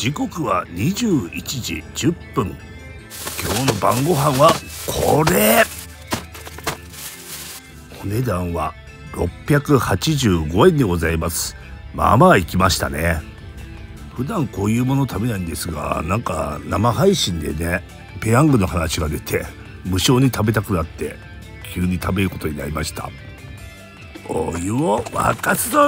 時刻は21時10分。今日の晩ご飯はこれ。お値段は685円でございます。まあまあ行きましたね。普段こういうもの食べないんですがなんか生配信でねペヤングの話が出て無償に食べたくなって急に食べることになりました。お湯を沸かすぞ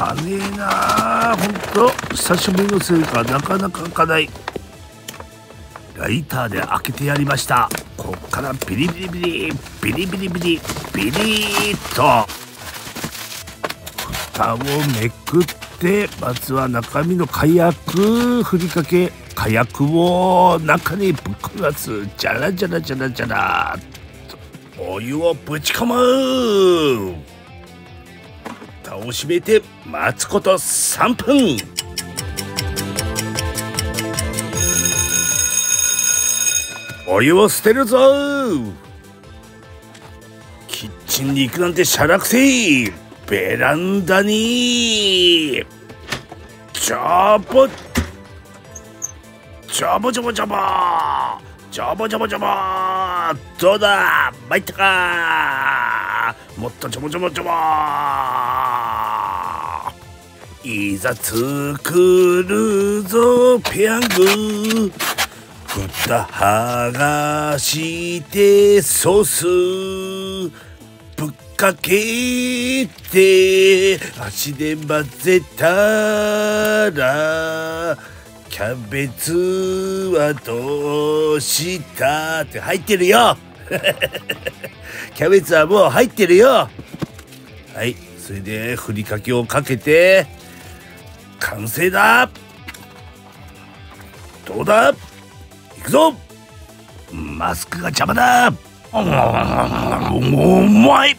かねえなほんと久しぶりのせいかなかなか開かない。ライターで開けてやりました。こっからビリビリビリビリビリビリビリッと。蓋をめくってまずは中身の火薬ふりかけ火薬を中にぶっ込みすじゃらじゃらじゃらじゃらお湯をぶち込む。を閉めて待つこと3分。お湯を捨てるぞ。キッチンに行くなんてしゃらくせいベランダに。ちょぼちょぼちょぼちょぼちょぼちょぼちょぼどうだ？参ったか。もっとちょぼちょぼちょぼいざ作るぞペヤング。蓋剥がしてソースぶっかけて足で混ぜたらキャベツはどうしたって入ってるよ。キャベツはもう入ってるよ。はいそれでふりかけをかけて。完成だ。どうだ？行くぞ。マスクが邪魔だ。うまい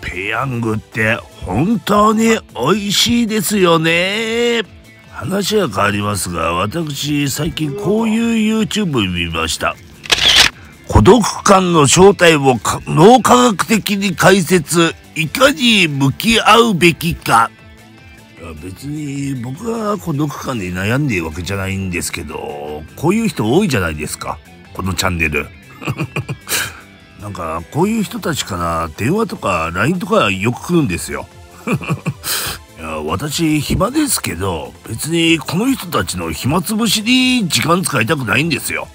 ペヤングって本当に美味しいですよね。話は変わりますが私最近こういう YouTube 見ました。孤独感の正体を脳科学的に解説いかに向き合うべきか。別に僕は孤独感で悩んでいるわけじゃないんですけどこういう人多いじゃないですか。このチャンネル。なんかこういう人たちから電話とか LINE とかよく来るんですよ。いや私暇ですけど別にこの人たちの暇つぶしに時間使いたくないんですよ。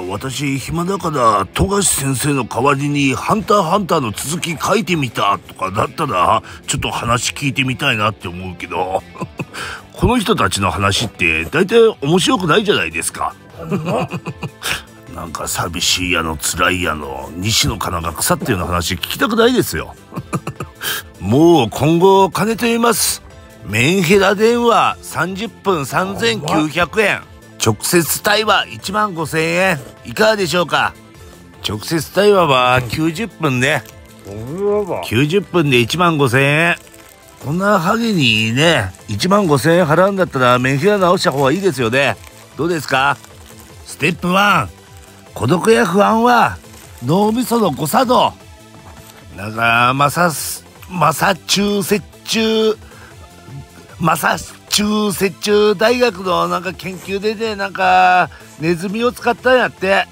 私暇だから富樫先生の代わりに「ハンターハンター」の続き書いてみたとかだったらちょっと話聞いてみたいなって思うけど この人たちの話って大体面白くないじゃないですか。なんか寂しいやの辛いやの西野カナが腐ったような話聞きたくないですよ。もう今後金と言います。メンヘラ電話30分3900円。直接対話1万5000円。いかがでしょうか？直接対話は90分ね。90分で1万5000円。こんなハゲにね、1万5000円払うんだったらメンヘラ直した方がいいですよね。どうですか？ステップ1。孤独や不安は脳みその誤作動。なんか、マサス、マサチューセッチュー、マサチューセッチュー大学のなんか研究でね、なんか、ネズミを使ったんやって。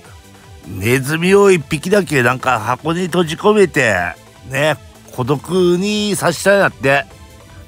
ネズミを一匹だけなんか箱に閉じ込めて、ね、孤独にさせたんやって。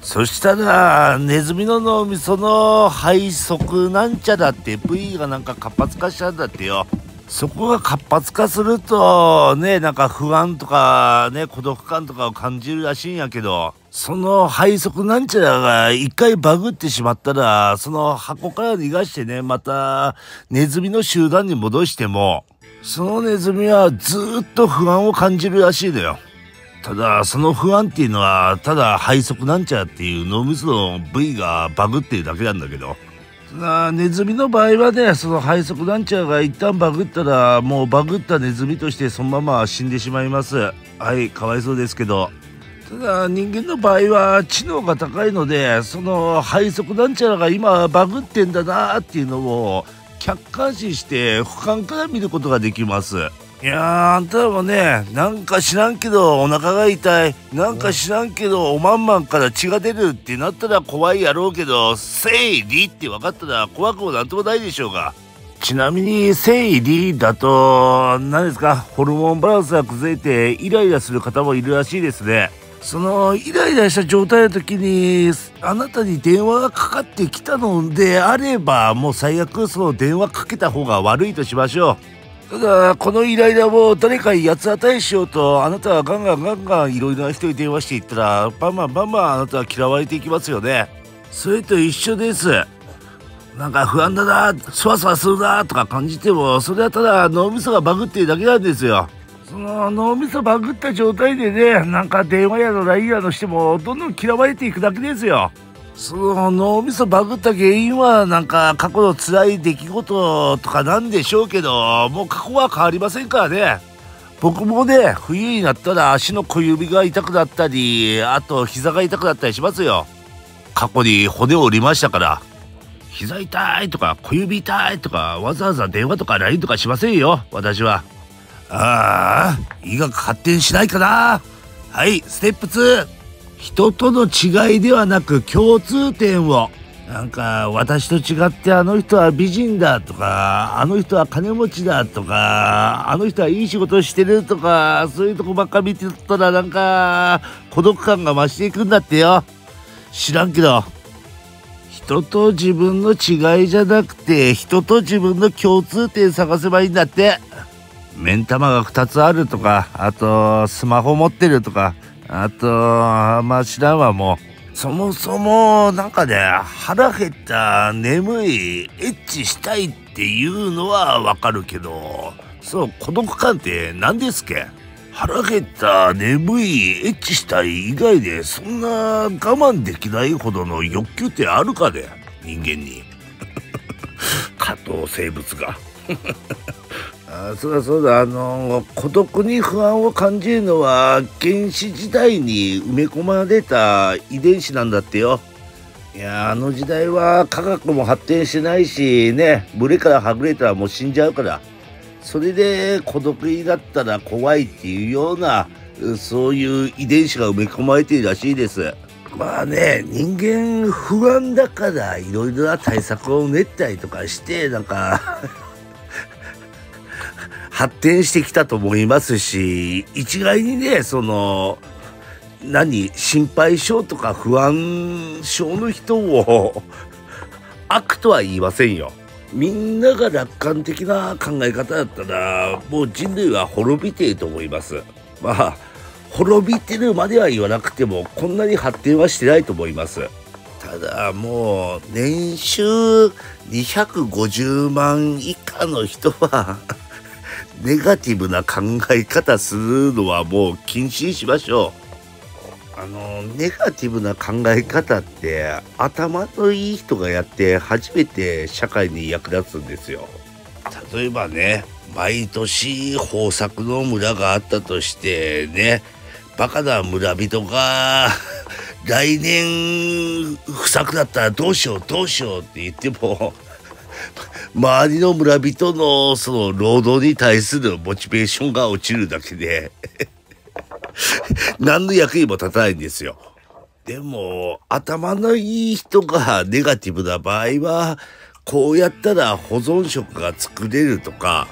そしたら、ネズミの脳みその肺側なんちゃだって部位がなんか活発化しちゃうんだってよ。そこが活発化すると、ね、なんか不安とか、ね、孤独感とかを感じるらしいんやけど、その肺側なんちゃらが一回バグってしまったら、その箱から逃がしてね、またネズミの集団に戻しても、そのネズミはずっと不安を感じるらしいのよ。ただ、その不安っていうのは、ただ肺側なんちゃらっていう脳みその部位がバグってるだけなんだけど、なネズミの場合はねその肺側ランチャーが一旦バグったらもうバグったネズミとしてそのまま死んでしまいます。はいかわいそうですけど。ただ人間の場合は知能が高いのでその肺側ランチャーが今バグってんだなっていうのを客観視して俯瞰から見ることができます。いやあんたらもねなんか知らんけどお腹が痛い。なんか知らんけどおまんまんから血が出るってなったら怖いやろうけど生理って分かったら怖くもなんともないでしょうが。ちなみに生理だと何ですか？ホルモンバランスが崩れてイライラする方もいるらしいですね。そのイライラした状態の時にあなたに電話がかかってきたのであればもう最悪その電話かけた方が悪いとしましょう。ただこのイライラを誰かに八つ当たりしようとあなたはガンガンガンガンいろいろな人に電話していったらバンバンバンバンあなたは嫌われていきますよね。それと一緒です。なんか不安だなそわそわするなとか感じてもそれはただ脳みそがバグってるだけなんですよ。その脳みそバグった状態でねなんか電話やの LINE やのしてもどんどん嫌われていくだけですよ。その脳みそバグった原因はなんか過去の辛い出来事とかなんでしょうけどもう過去は変わりませんからね。僕もね冬になったら足の小指が痛くなったりあと膝が痛くなったりしますよ。過去に骨を折りましたから膝痛いとか小指痛いとかわざわざ電話とか LINE とかしませんよ私は。ああ医学発展しないかな。はいステップ2人との違いではなく共通点を。なんか私と違ってあの人は美人だとかあの人は金持ちだとかあの人はいい仕事してるとかそういうとこばっか見てたらなんか孤独感が増していくんだってよ。知らんけど人と自分の違いじゃなくて人と自分の共通点探せばいいんだって。目ん玉が2つあるとかあとスマホ持ってるとかあとまあ知らんわもう。そもそもなんかね腹減った眠いエッチしたいっていうのはわかるけどそう孤独感って何ですっけ？腹減った眠いエッチしたい以外でそんな我慢できないほどの欲求ってあるかね？人間に。加藤生物が。あそうだそうだあの孤独に不安を感じるのは原始時代に埋め込まれた遺伝子なんだってよ。いやあの時代は科学も発展してないしね群れからはぐれたらもう死んじゃうから。それで孤独になったら怖いっていうようなそういう遺伝子が埋め込まれているらしいです。まあね人間不安だからいろいろな対策を練ったりとかしてなんか発展してきたと思いますし一概にねその何心配性とか不安症の人を悪とは言いませんよ。みんなが楽観的な考え方だったらもう人類は滅びていると思います。まあ滅びてるまでは言わなくてもこんなに発展はしてないと思います。ただもう年収250万以下の人はネガティブな考え方するのはもう禁止にしましょう。あの、ネガティブな考え方って頭のいい人がやって初めて社会に役立つんですよ。例えばね、毎年豊作の村があったとしてね、バカな村人が 来年不作だったらどうしようどうしようって言っても周りの村人のその労働に対するモチベーションが落ちるだけで 何の役にも立たないんですよ。でも、頭のいい人がネガティブな場合は、こうやったら保存食が作れるとか、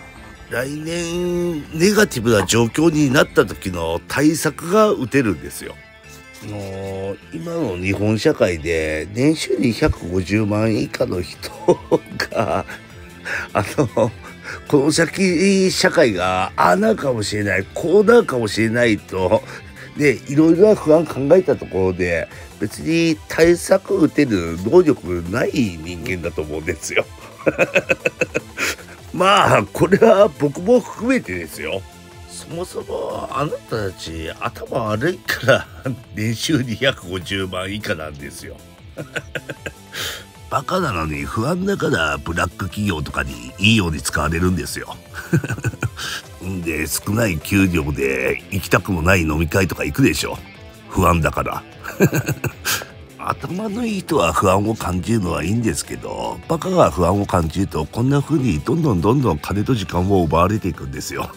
来年ネガティブな状況になった時の対策が打てるんですよ。の今の日本社会で年収250万以下の人があの、この先社会がああなるかもしれない、こうなるかもしれないと、で、いろいろな不安考えたところで、別に対策打てる能力ない人間だと思うんですよ。まあ、これは僕も含めてですよ。そもそもあなたたち頭悪いから年収250万以下なんですよ。バカなのに不安だからブラック企業とかにいいように使われるんですよ。で少ない給料で行きたくもない飲み会とか行くでしょ不安だから。頭のいい人は不安を感じるのはいいんですけどバカが不安を感じるとこんな風にどんどんどんどん金と時間を奪われていくんですよ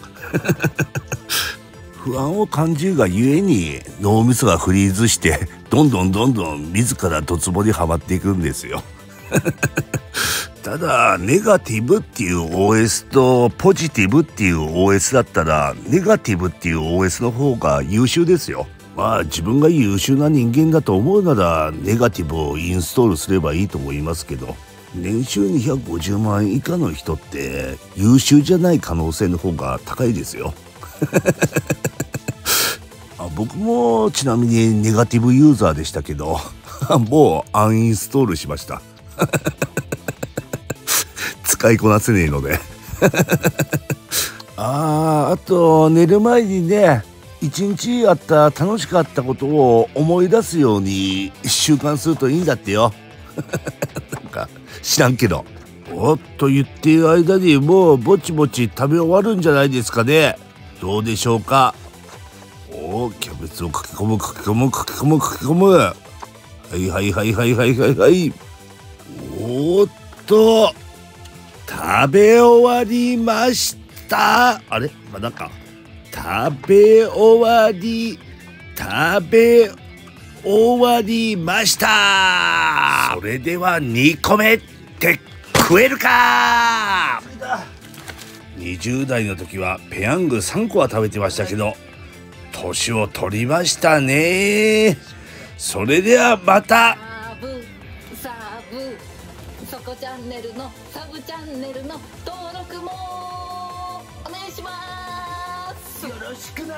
不安を感じるがゆえに脳みそがフリーズしてどんどんどんどん自らドツボにはまっていくんですよ ただネガティブっていう OS とポジティブっていう OS だったらネガティブっていう OS の方が優秀ですよ。まあ自分が優秀な人間だと思うならネガティブをインストールすればいいと思いますけど年収250万以下の人って優秀じゃない可能性の方が高いですよ。あ僕もちなみにネガティブユーザーでしたけど もうアンインストールしました。使いこなせねえので。あーあと寝る前にね一日あった楽しかったことを思い出すように習慣するといいんだってよ。なんか知らんけど。おっと言っている間にもうぼちぼち食べ終わるんじゃないですかね。どうでしょうか。おキャベツをかき込むかき込むかき込むかき込む。はいはいはいはいはいはいはい。おっと食べ終わりました。あれ？まだか食べ終わり食べ終わりました。それでは2個目って食えるか？20代の時はペヤング3個は食べてましたけど年を取りましたね。それではまたンネルのサブチャンネルの登録もお願いします。よろしくな